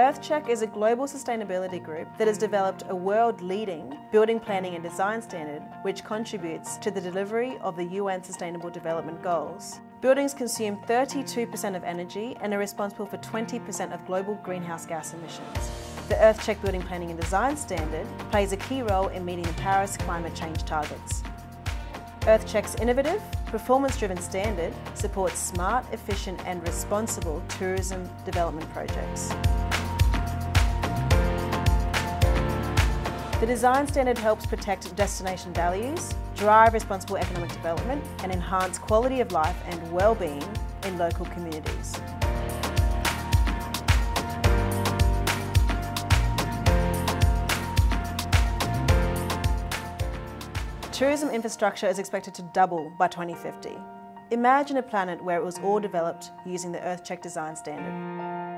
EarthCheck is a global sustainability group that has developed a world-leading building planning and design standard which contributes to the delivery of the UN Sustainable Development Goals. Buildings consume 32% of energy and are responsible for 20% of global greenhouse gas emissions. The EarthCheck Building Planning and Design Standard plays a key role in meeting the Paris climate change targets. EarthCheck's innovative, performance-driven standard supports smart, efficient and responsible tourism development projects. The design standard helps protect destination values, drive responsible economic development and enhance quality of life and well-being in local communities. Tourism infrastructure is expected to double by 2050. Imagine a planet where it was all developed using the EarthCheck design standard.